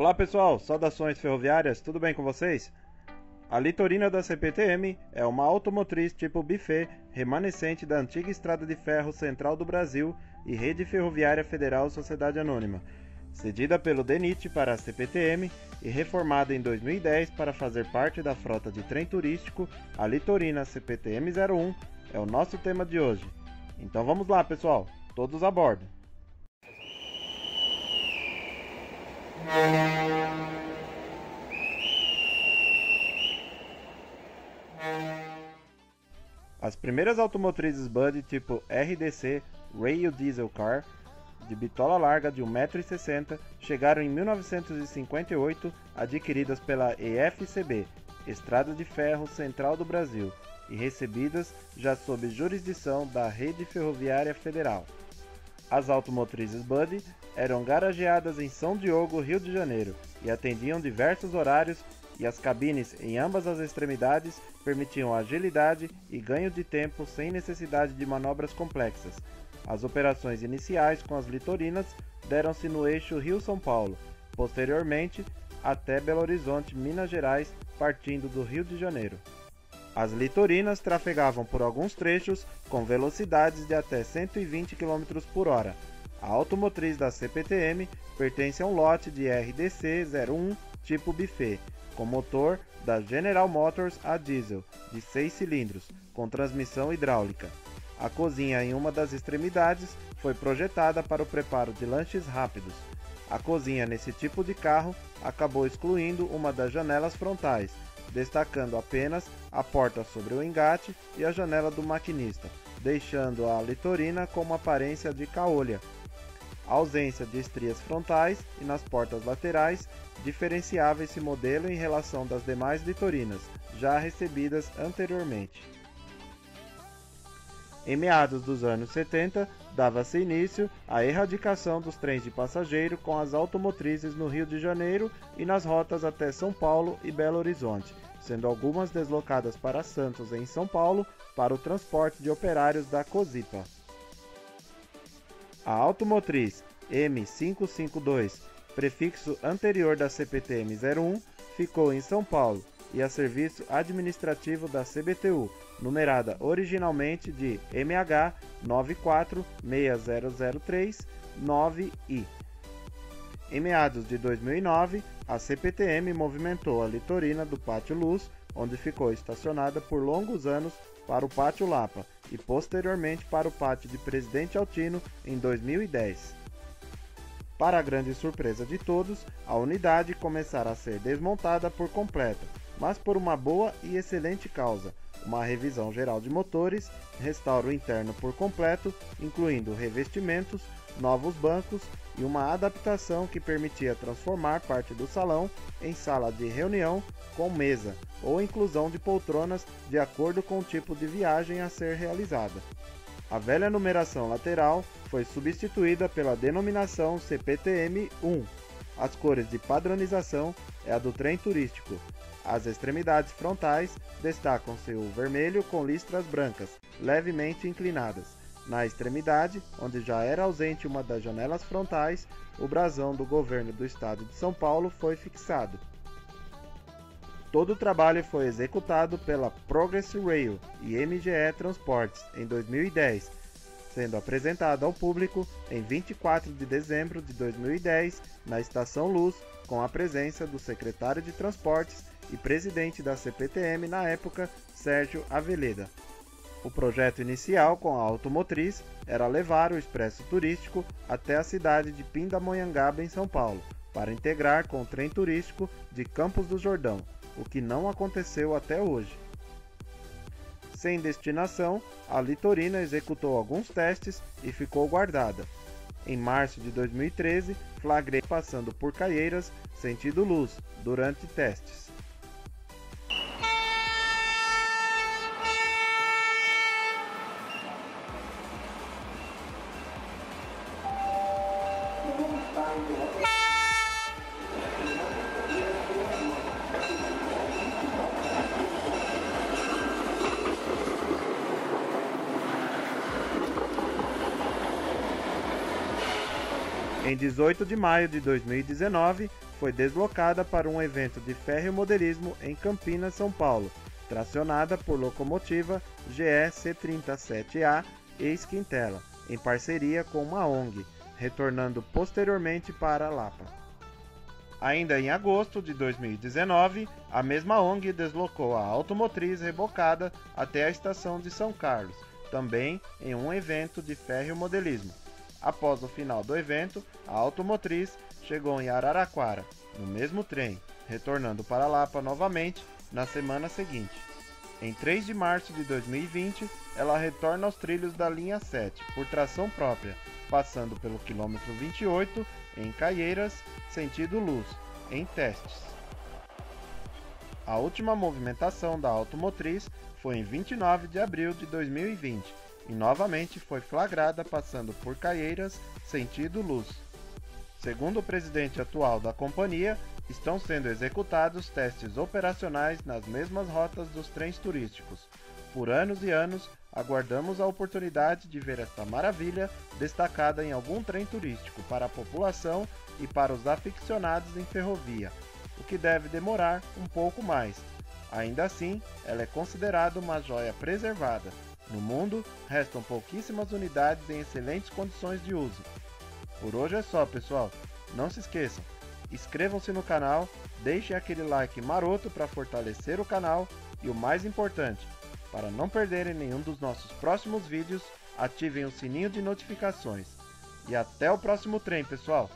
Olá pessoal, saudações ferroviárias, tudo bem com vocês? A litorina da CPTM é uma automotriz tipo buffet remanescente da antiga Estrada de Ferro Central do Brasil e Rede Ferroviária Federal Sociedade Anônima, cedida pelo DENIT para a CPTM e reformada em 2010 para fazer parte da frota de trem turístico, a litorina CPTM 01 é o nosso tema de hoje. Então vamos lá pessoal, todos a bordo! As primeiras automotrizes Bud tipo RDC Rail Diesel Car de bitola larga de 1,60m chegaram em 1958, adquiridas pela EFCB, Estrada de Ferro Central do Brasil, e recebidas já sob jurisdição da Rede Ferroviária Federal. As automotrizes Buddy eram garageadas em São Diogo, Rio de Janeiro, e atendiam diversos horários e as cabines em ambas as extremidades permitiam agilidade e ganho de tempo sem necessidade de manobras complexas. As operações iniciais com as litorinas deram-se no eixo Rio-São Paulo, posteriormente até Belo Horizonte, Minas Gerais, partindo do Rio de Janeiro. As litorinas trafegavam por alguns trechos com velocidades de até 120 km por hora. A automotriz da CPTM pertence a um lote de RDC 01 tipo buffet, com motor da General Motors a diesel, de 6 cilindros, com transmissão hidráulica. A cozinha em uma das extremidades foi projetada para o preparo de lanches rápidos. A cozinha nesse tipo de carro acabou excluindo uma das janelas frontais, destacando apenas a porta sobre o engate e a janela do maquinista, deixando a litorina com uma aparência de caolha. A ausência de estrias frontais e nas portas laterais diferenciava esse modelo em relação das demais litorinas, já recebidas anteriormente. Em meados dos anos 70, dava-se início à erradicação dos trens de passageiro com as automotrizes no Rio de Janeiro e nas rotas até São Paulo e Belo Horizonte, sendo algumas deslocadas para Santos em São Paulo para o transporte de operários da COSIPA. A automotriz M552, prefixo anterior da CPTM 01, ficou em São Paulo e a serviço administrativo da CBTU, numerada originalmente de MH 9460039I. Em meados de 2009, a CPTM movimentou a litorina do Pátio Luz, onde ficou estacionada por longos anos para o Pátio Lapa e posteriormente para o Pátio de Presidente Altino em 2010. Para a grande surpresa de todos, a unidade começará a ser desmontada por completo, mas por uma boa e excelente causa, uma revisão geral de motores, restauro interno por completo, incluindo revestimentos, novos bancos e uma adaptação que permitia transformar parte do salão em sala de reunião com mesa ou inclusão de poltronas de acordo com o tipo de viagem a ser realizada. A velha numeração lateral foi substituída pela denominação CPTM-1. As cores de padronização é a do trem turístico, as extremidades frontais destacam-se o vermelho com listras brancas, levemente inclinadas. Na extremidade, onde já era ausente uma das janelas frontais, o brasão do governo do estado de São Paulo foi fixado. Todo o trabalho foi executado pela Progress Rail e MGE Transportes em 2010, sendo apresentado ao público em 24 de dezembro de 2010 na Estação Luz, com a presença do secretário de Transportes e presidente da CPTM na época, Sérgio Aveleda. O projeto inicial com a automotriz era levar o expresso turístico até a cidade de Pindamonhangaba, em São Paulo, para integrar com o trem turístico de Campos do Jordão, o que não aconteceu até hoje. Sem destinação, a Litorina executou alguns testes e ficou guardada. Em março de 2013, flagrei passando por Caieiras, sentido luz, durante testes. Em Em 18 de maio de 2019, foi deslocada para um evento de ferromodelismo em Campinas, São Paulo, tracionada por locomotiva GE C37A ex-Quintela, em parceria com uma ONG, retornando posteriormente para Lapa. Ainda em agosto de 2019, a mesma ONG deslocou a automotriz rebocada até a estação de São Carlos, também em um evento de ferromodelismo. Após o final do evento, a automotriz chegou em Araraquara, no mesmo trem, retornando para Lapa novamente na semana seguinte. Em 3 de março de 2020, ela retorna aos trilhos da linha 7 por tração própria, passando pelo quilômetro 28 em Caieiras, sentido Luz, em testes. A última movimentação da automotriz foi em 29 de abril de 2020 e novamente foi flagrada passando por Caieiras, sentido Luz. Segundo o presidente atual da companhia, estão sendo executados testes operacionais nas mesmas rotas dos trens turísticos. Por anos e anos, aguardamos a oportunidade de ver esta maravilha destacada em algum trem turístico para a população e para os aficionados em ferrovia, o que deve demorar um pouco mais. Ainda assim, ela é considerada uma joia preservada. No mundo, restam pouquíssimas unidades em excelentes condições de uso. Por hoje é só, pessoal. Não se esqueçam, inscrevam-se no canal, deixem aquele like maroto para fortalecer o canal e o mais importante, para não perderem nenhum dos nossos próximos vídeos, ativem o sininho de notificações. E até o próximo trem, pessoal!